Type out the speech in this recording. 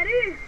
ready?